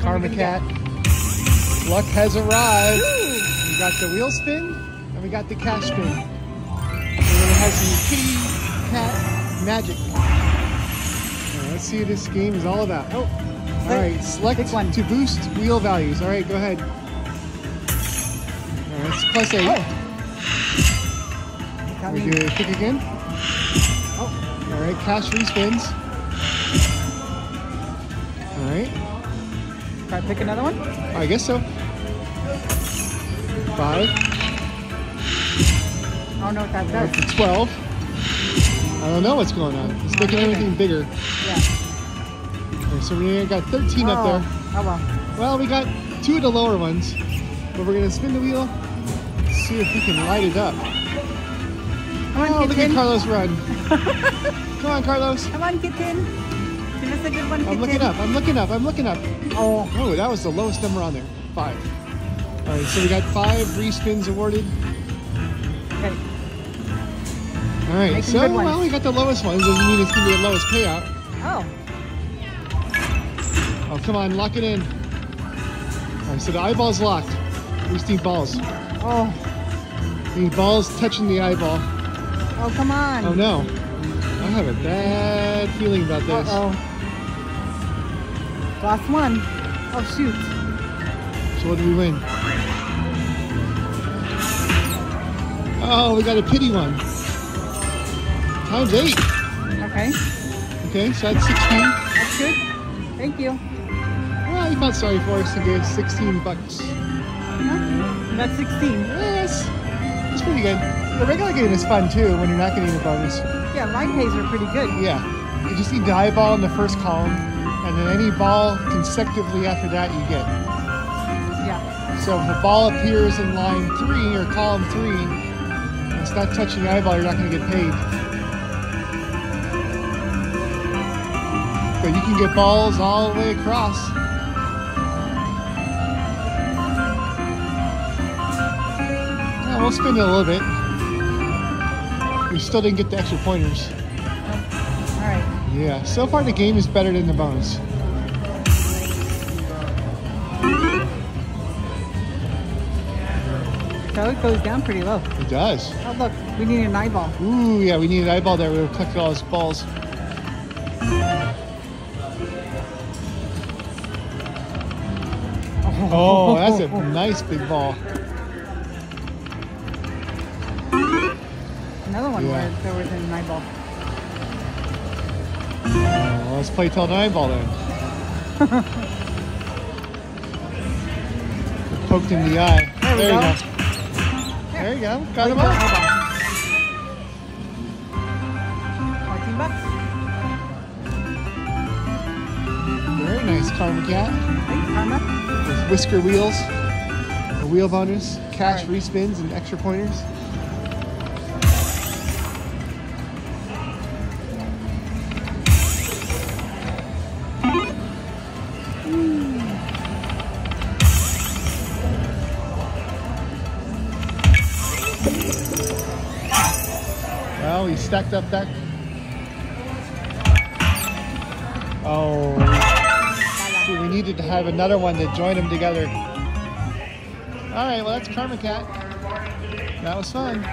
Karma Kat. Luck has arrived. We got the wheel spin and we got the cash spin. And then it has some kitty cat magic. Now, let's see what this game is all about. Oh, all right. Select Pick one. to boost wheel values. All right, go ahead. All right, it's plus eight. Oh. Got We me. do pick again. Oh, All right, cash respins. Try to pick another one. I guess so. Five. I don't know what that does. 12. I don't know what's going on. It's making everything bigger. Yeah. Okay, so we got 13 up oh. there. Oh well. Well, we got two of the lower ones, but we're gonna spin the wheel, see if we can light it up. Come on, Oh, look at. Carlos run. Come on, Carlos. Come on, kitten. A good one. I'm looking up. I'm looking up. I'm looking up. Oh, Oh, that was the lowest number on there. Five. All right, so we got five respins awarded. okay. All right, Making so well, we got the lowest ones. Doesn't mean it's gonna be the lowest payout. Oh, Oh, come on, lock it in. All right, so the eyeball's locked. We just need balls. oh, need balls touching the eyeball. oh, come on. Oh no, I have a bad feeling about this. Uh-oh. Last one. Oh, shoot. So what do we win? Oh, we got a pity one. Times eight. Okay, Okay, so that's 16. that's good. Thank you. Well, you felt sorry for us and gave us 16 bucks. Huh? That's 16. Yes, it's pretty good. The regular game is fun too when you're not getting a bonus. Yeah, line pays are pretty good. Yeah, you just need the eyeball in the first column, and then any ball consecutively after that you get. Yeah. So if a ball appears in line three or column three, and it's not touching the eyeball, you're not going to get paid. But you can get balls all the way across. Yeah, we'll spin it a little bit. We still didn't get the extra pointers. All right. Yeah, so far the game is better than the bonus. So it goes down pretty low. It does. Oh, look, we need an eyeball. Ooh, yeah, we need an eyeball there. We'll collect all those balls. Oh, that's a nice big ball. Another one Yeah. where there was an eyeball. Oh, let's play till an eyeball then. Poked in the eye. There we you go. go. There you go. Got him Like all. the eyeball. 14 bucks. Very nice Karma Kat. Thanks, Karma. With whisker wheels, a wheel bonus, cash Alright. respins, and extra pointers. Well, we stacked up that. Oh, See, we needed to have another one to join them together. All right, well, that's Karma Kat. That was fun.